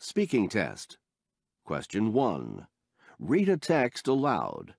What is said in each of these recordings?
Speaking test. Question 1. Read a text aloud.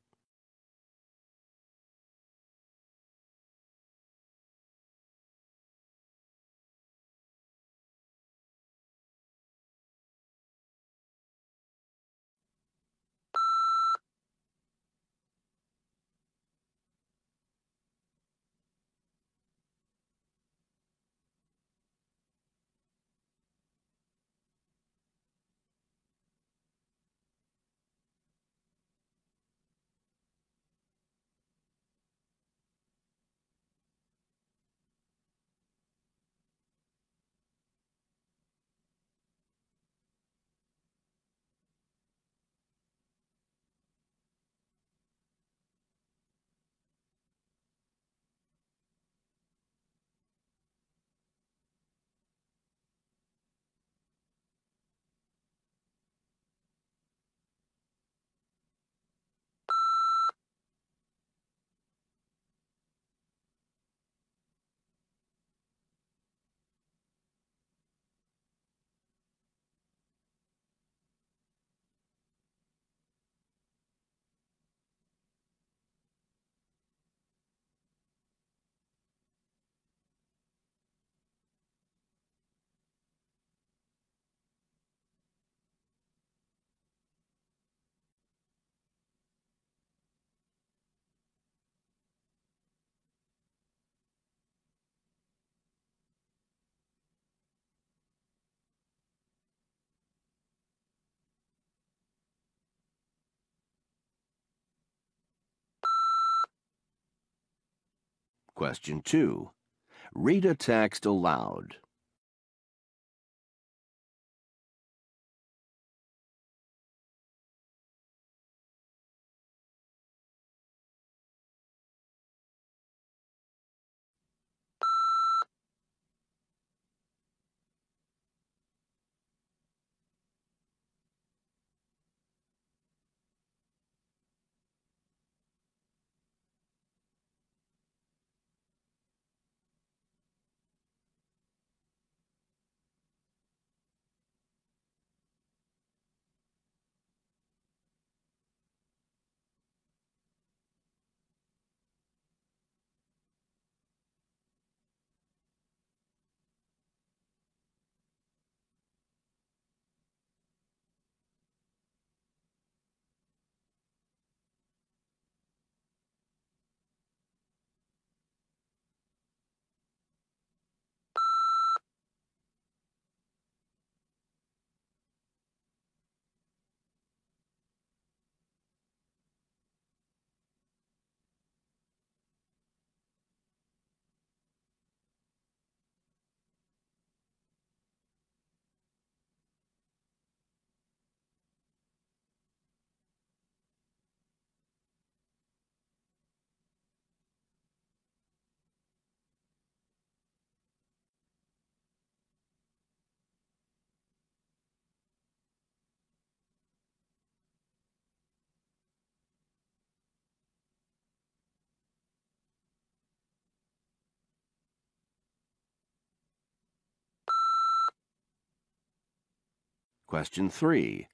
Question 2. Read a text aloud. Question 3.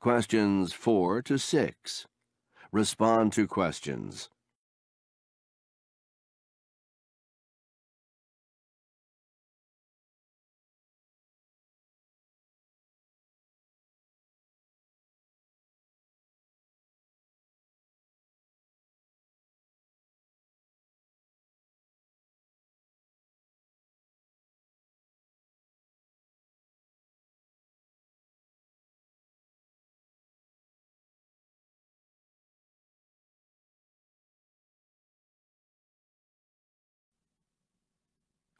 Questions 4 to 6. Respond to questions.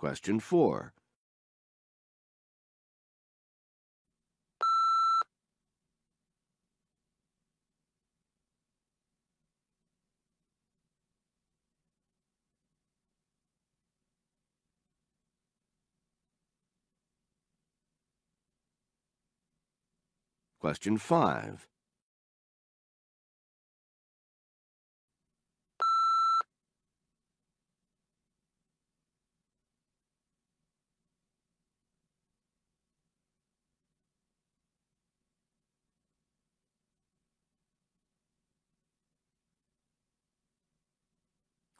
Question 4. Question 5.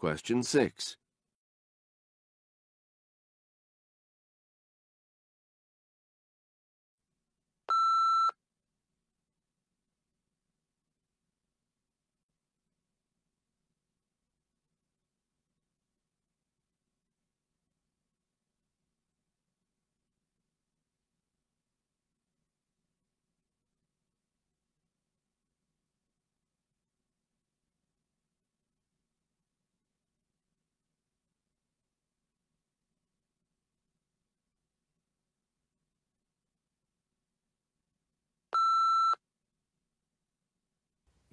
Question 6.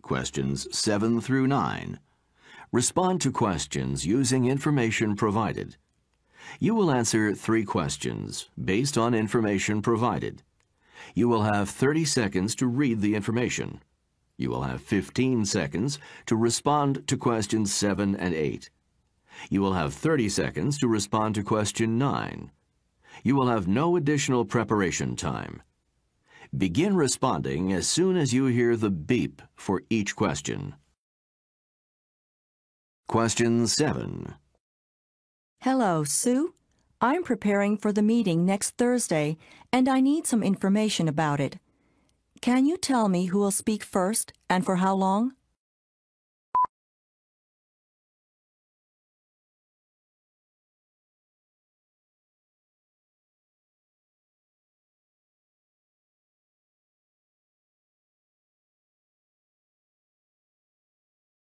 Questions 7 through 9. Respond to questions using information provided. You will answer three questions based on information provided. You will have 30 seconds to read the information. You will have 15 seconds to respond to questions 7 and 8. You will have 30 seconds to respond to question 9. You will have no additional preparation time. Begin responding as soon as you hear the beep for each question. Question 7. Hello, Sue. I'm preparing for the meeting next Thursday, and I need some information about it. Can you tell me who will speak first and for how long?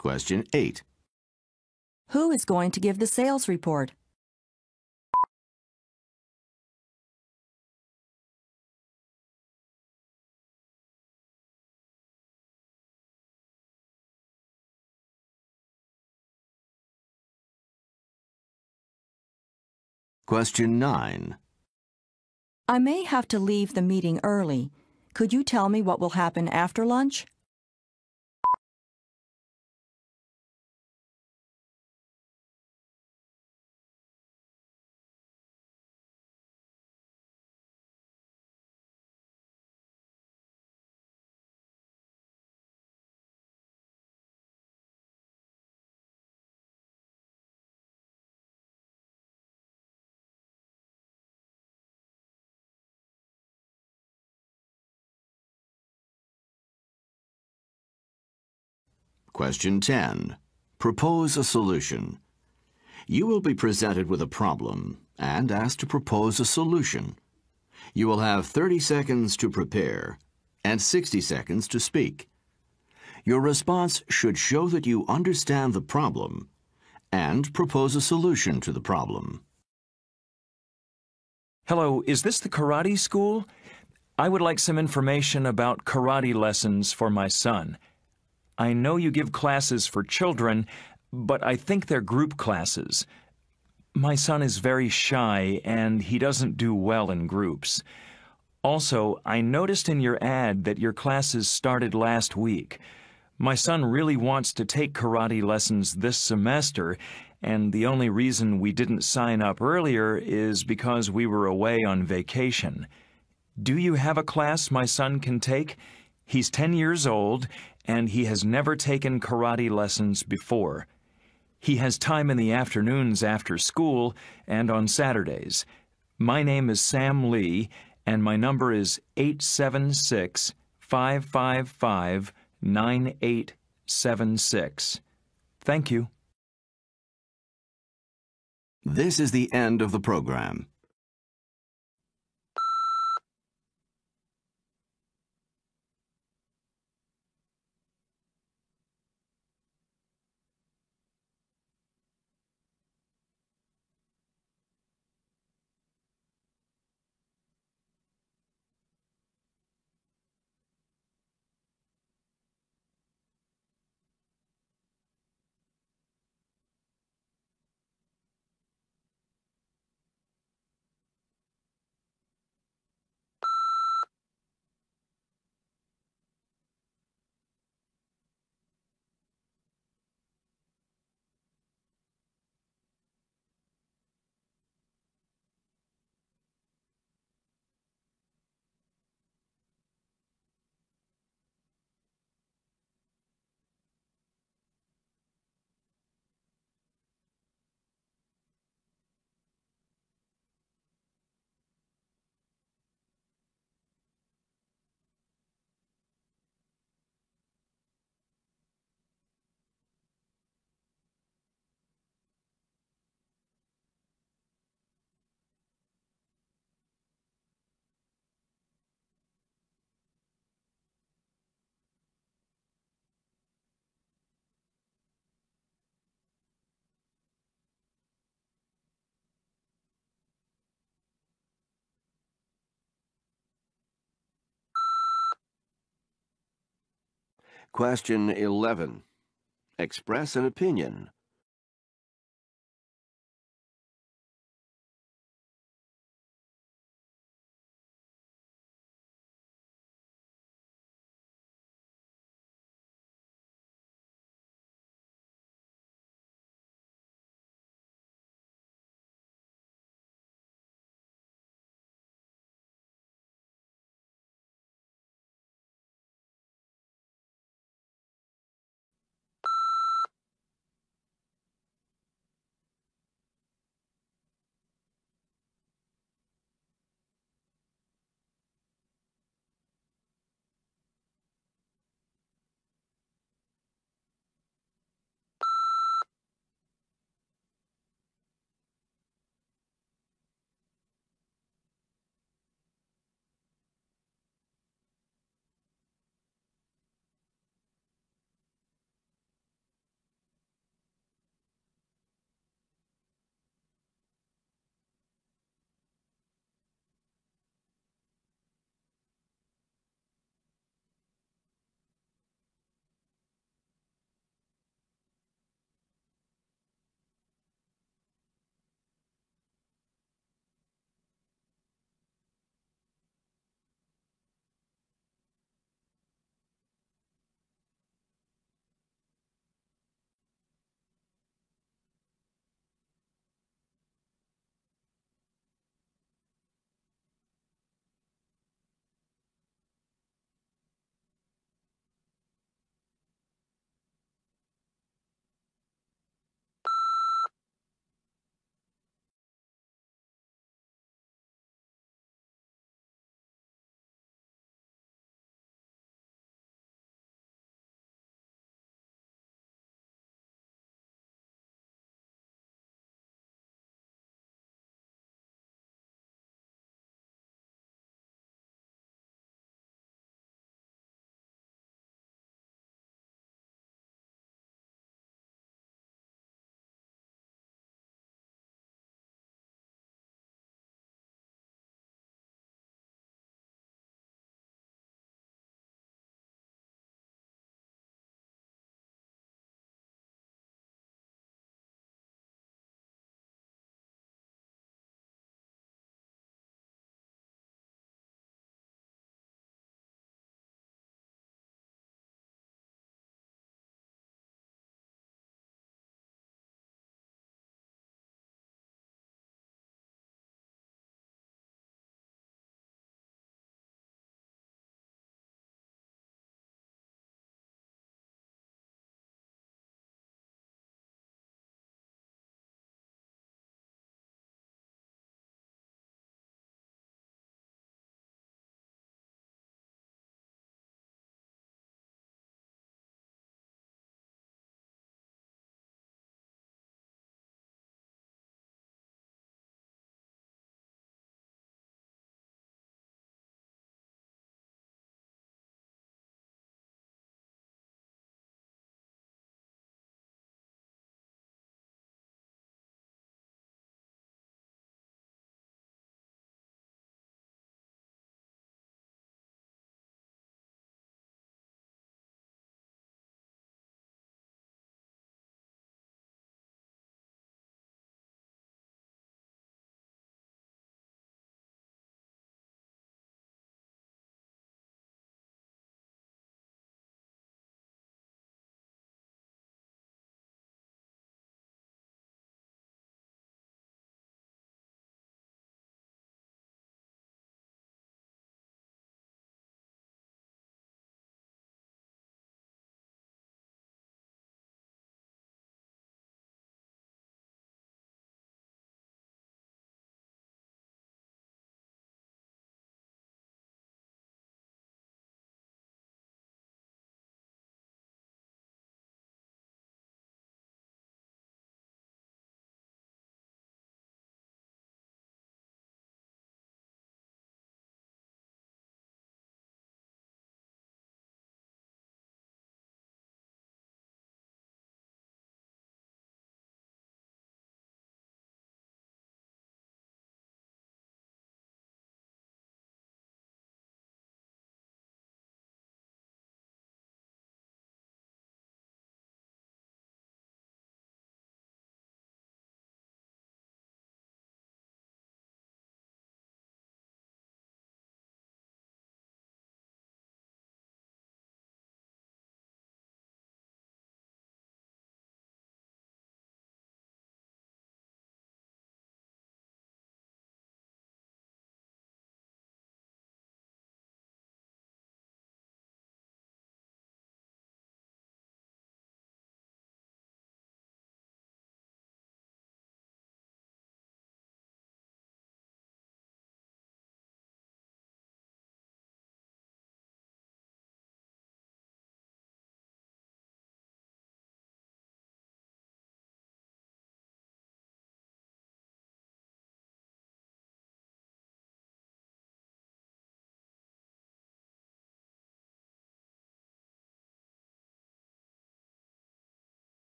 Question 8. Who is going to give the sales report? Question 9. I may have to leave the meeting early. Could you tell me what will happen after lunch? Question 10. Propose a solution. You will be presented with a problem and asked to propose a solution. You will have 30 seconds to prepare and 60 seconds to speak. Your response should show that you understand the problem and propose a solution to the problem. Hello, is this the karate school? I would like some information about karate lessons for my son. I know you give classes for children, but I think they're group classes. My son is very shy and he doesn't do well in groups. Also, I noticed in your ad that your classes started last week. My son really wants to take karate lessons this semester, and the only reason we didn't sign up earlier is because we were away on vacation. Do you have a class my son can take? He's 10 years old, and he has never taken karate lessons before. He has time in the afternoons after school and on Saturdays. My name is Sam Lee, and my number is 876 555 9876. Thank you. This is the end of the program. Question 11. Express an opinion.